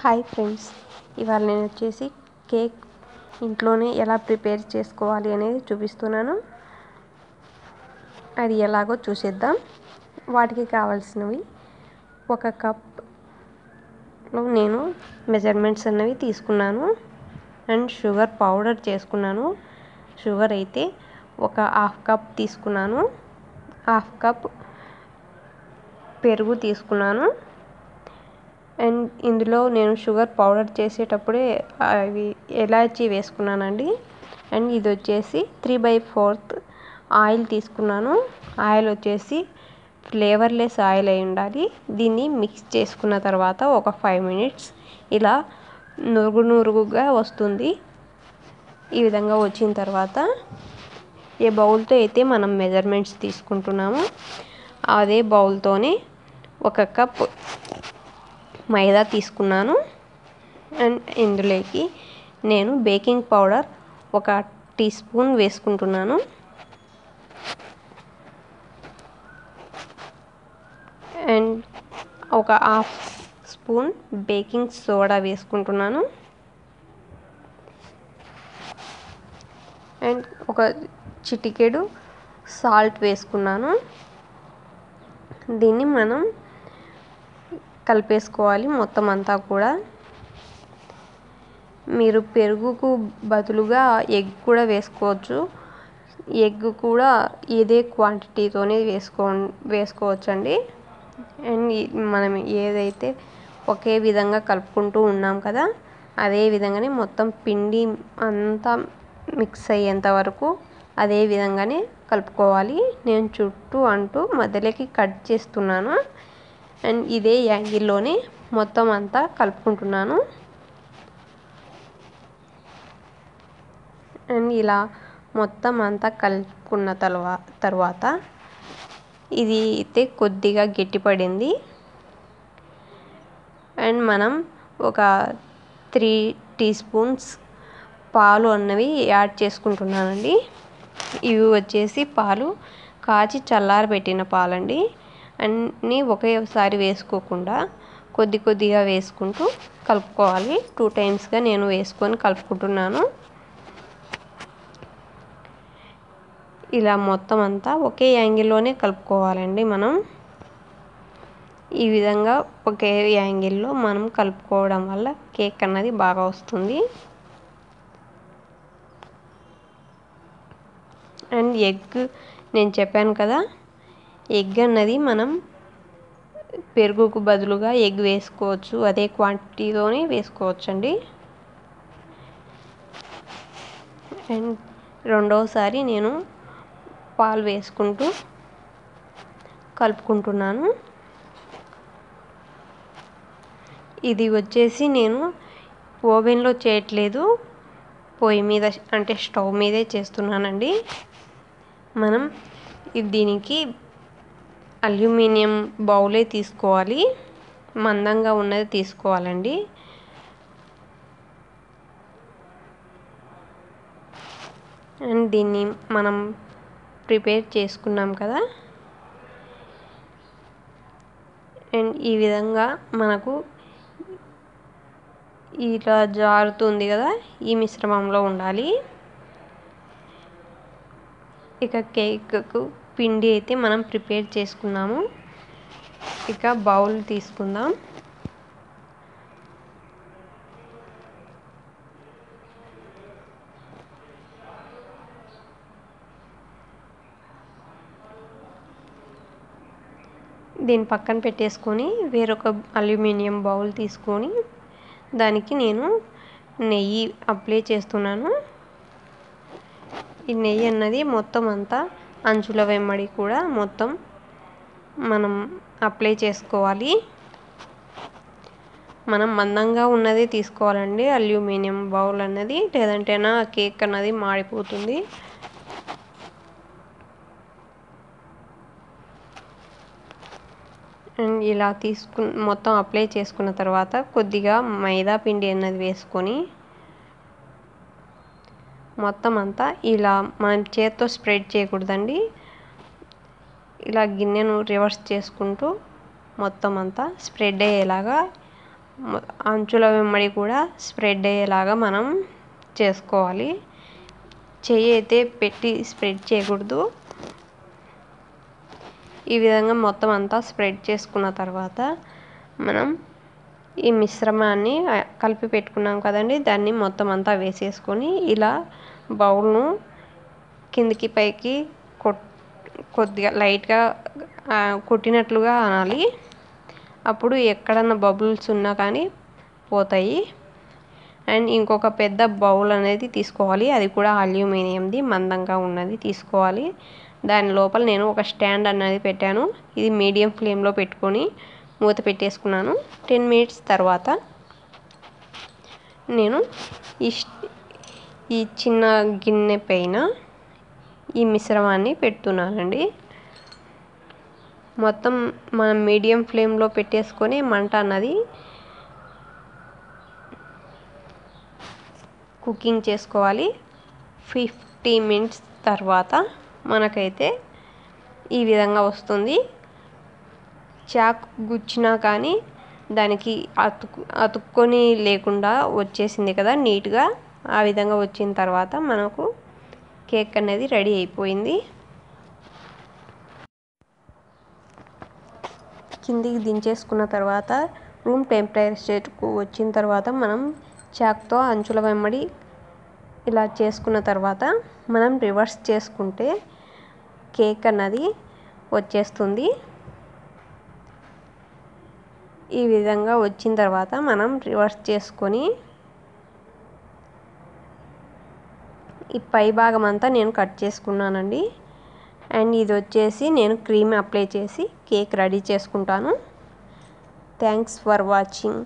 Hi friends ఇవాళ నేను వచ్చేసి కేక్ ఇంట్లోనే ఎలా ప్రిపేర్ చేసుకోవాలి అనేది చూపిస్తున్నాను. అది ఎలాగో చూసేద్దాం. వాటికి కావాల్సినవి ఒక కప్లో నేను మెజర్మెంట్స్ అన్నవి తీసుకున్నాను. అండ్ షుగర్ పౌడర్ చేసుకున్నాను. షుగర్ అయితే ఒక హాఫ్ కప్ తీసుకున్నాను. హాఫ్ కప్ పెరుగు తీసుకున్నాను. అండ్ ఇందులో నేను షుగర్ పౌడర్ చేసేటప్పుడే అవి ఎలాచీ వేసుకున్నానండి. అండ్ ఇది వచ్చేసి త్రీ బై ఫోర్త్ ఆయిల్ తీసుకున్నాను. ఆయిల్ వచ్చేసి ఫ్లేవర్లెస్ ఆయిల్ అయి ఉండాలి. దీన్ని మిక్స్ చేసుకున్న తర్వాత ఒక ఫైవ్ మినిట్స్ ఇలా నురుగు నురుగుగా వస్తుంది. ఈ విధంగా వచ్చిన తర్వాత ఏ బౌల్తో అయితే మనం మెజర్మెంట్స్ తీసుకుంటున్నామో అదే బౌల్తోనే ఒక కప్ మైదా తీసుకున్నాను. అండ్ ఇందులోకి నేను బేకింగ్ పౌడర్ ఒక టీ స్పూన్ వేసుకుంటున్నాను. అండ్ ఒక హాఫ్ స్పూన్ బేకింగ్ సోడా వేసుకుంటున్నాను. అండ్ ఒక చిటికెడు సాల్ట్ వేసుకున్నాను. దీన్ని మనం కలిపేసుకోవాలి మొత్తం అంతా కూడా. మీరు పెరుగుకు బదులుగా ఎగ్ కూడా వేసుకోవచ్చు. ఎగ్ కూడా ఇదే క్వాంటిటీతోనే వేసుకో వేసుకోవచ్చండి. అండ్ మనం ఏదైతే ఒకే విధంగా కలుపుకుంటూ ఉన్నాం కదా అదే విధంగానే మొత్తం పిండి అంతా మిక్స్ అయ్యేంత వరకు అదే విధంగానే కలుపుకోవాలి. నేను చుట్టూ అంటూ మధ్యలోకి కట్ చేస్తున్నాను. అండ్ ఇదే యాంగిల్లోనే మొత్తం అంతా కలుపుకుంటున్నాను. అండ్ ఇలా మొత్తం అంతా కలుపుకున్న తర్వా తర్వాత ఇది అయితే కొద్దిగా గట్టిపడింది. అండ్ మనం ఒక త్రీ టీ స్పూన్స్ పాలు అన్నవి యాడ్ చేసుకుంటున్నానండి. ఇవి వచ్చేసి పాలు కాచి చల్లారబెట్టిన పాలండి. అన్నీ ఒకేసారి వేసుకోకుండా కొద్ది కొద్దిగా వేసుకుంటూ కలుపుకోవాలి. టూ టైమ్స్గా నేను వేసుకొని కలుపుకుంటున్నాను. ఇలా మొత్తం అంతా ఒకే యాంగిల్లోనే కలుపుకోవాలండి మనం. ఈ విధంగా ఒకే యాంగిల్లో మనం కలుపుకోవడం వల్ల కేక్ అన్నది బాగా వస్తుంది. అండ్ ఎగ్ నేను చెప్పాను కదా ఎగ్ అన్నది మనం పెరుగుకు బదులుగా ఎగ్ వేసుకోవచ్చు. అదే క్వాంటిటీతోనే వేసుకోవచ్చండి. అండ్ రెండవసారి నేను పాలు వేసుకుంటూ కలుపుకుంటున్నాను. ఇది వచ్చేసి నేను ఓవెన్లో చేయట్లేదు. పొయ్యి మీద అంటే స్టవ్ మీదే చేస్తున్నానండి. మనం దీనికి అల్యూమినియం బౌలే తీసుకోవాలి. మందంగా ఉన్నది తీసుకోవాలండి. అండ్ దీన్ని మనం ప్రిపేర్ చేసుకున్నాం కదా. అండ్ ఈ విధంగా మనకు ఇలా జారుతుంది కదా ఈ మిశ్రమంలో ఉండాలి. ఇక కేక్కు పిండి అయితే మనం ప్రిపేర్ చేసుకున్నాము ఇక బౌల్ తీసుకుందాం. దీని పక్కన పెట్టేసుకొని వేరొక అల్యూమినియం బౌల్ తీసుకొని దానికి నేను నెయ్యి అప్లై చేస్తున్నాను. ఈ నెయ్యి అన్నది మొత్తం అంతా అంచుల వెంబడి కూడా మొత్తం మనం అప్లై చేసుకోవాలి. మనం మందంగా ఉన్నది తీసుకోవాలండి. అల్యూమినియం బౌల్ అన్నది. లేదంటేనా కేక్ అన్నది మాడిపోతుంది. అండ్ ఇలా తీసుకు మొత్తం అప్లై చేసుకున్న తర్వాత కొద్దిగా మైదా పిండి అన్నది వేసుకొని మొత్తం అంతా ఇలా మనం చేత్తో స్ప్రెడ్ చేయకూడదండి. ఇలా గిన్నెను రివర్స్ చేసుకుంటూ మొత్తం అంతా స్ప్రెడ్ అయ్యేలాగా అంచుల వెంబడి కూడా స్ప్రెడ్ అయ్యేలాగా మనం చేసుకోవాలి. చెయ్యి అయితే పెట్టి స్ప్రెడ్ చేయకూడదు. ఈ విధంగా మొత్తం అంతా స్ప్రెడ్ చేసుకున్న తర్వాత మనం ఈ మిశ్రమాన్ని కలిపి పెట్టుకున్నాం కదండి. దాన్ని మొత్తం అంతా వేసేసుకొని ఇలా బౌల్ను కిందికి పైకి కొట్ కొద్దిగా లైట్గా కొట్టినట్లుగా అనాలి. అప్పుడు ఎక్కడన్నా బబుల్స్ ఉన్నా కానీ పోతాయి. అండ్ ఇంకొక పెద్ద బౌల్ అనేది తీసుకోవాలి. అది కూడా అల్యూమినియంది మందంగా ఉన్నది తీసుకోవాలి. దాని లోపల నేను ఒక స్టాండ్ అనేది పెట్టాను. ఇది మీడియం ఫ్లేమ్లో పెట్టుకొని మూత పెట్టేసుకున్నాను. టెన్ మినిట్స్ తర్వాత నేను ఈ ఈ చిన్న గిన్నె పైన ఈ మిశ్రమాన్ని పెడుతున్నానండి. మొత్తం మనం మీడియం ఫ్లేమ్లో పెట్టేసుకొని మంట అన్నది కుకింగ్ చేసుకోవాలి. ఫిఫ్టీ మినిట్స్ తర్వాత మనకైతే ఈ విధంగా వస్తుంది. చాక్ గుచ్చినా కానీ దానికి అతుకు అతుక్కొని లేకుండా వచ్చేసింది కదా నీట్గా. ఆ విధంగా వచ్చిన తర్వాత మనకు కేక్ అనేది రెడీ అయిపోయింది. కిందికి దించేసుకున్న తర్వాత రూమ్ టెంపరేచర్కు వచ్చిన తర్వాత మనం చాక్తో అంచుల వెంబడి ఇలా చేసుకున్న తర్వాత మనం రివర్స్ చేసుకుంటే కేక్ అన్నది వచ్చేస్తుంది. ఈ విధంగా వచ్చిన తర్వాత మనం రివర్స్ చేసుకొని ఈ పై భాగం అంతా నేను కట్ చేసుకున్నానండి. అండ్ ఇది వచ్చేసి నేను క్రీమ్ అప్లై చేసి కేక్ రెడీ చేసుకుంటాను. Thanks for watching.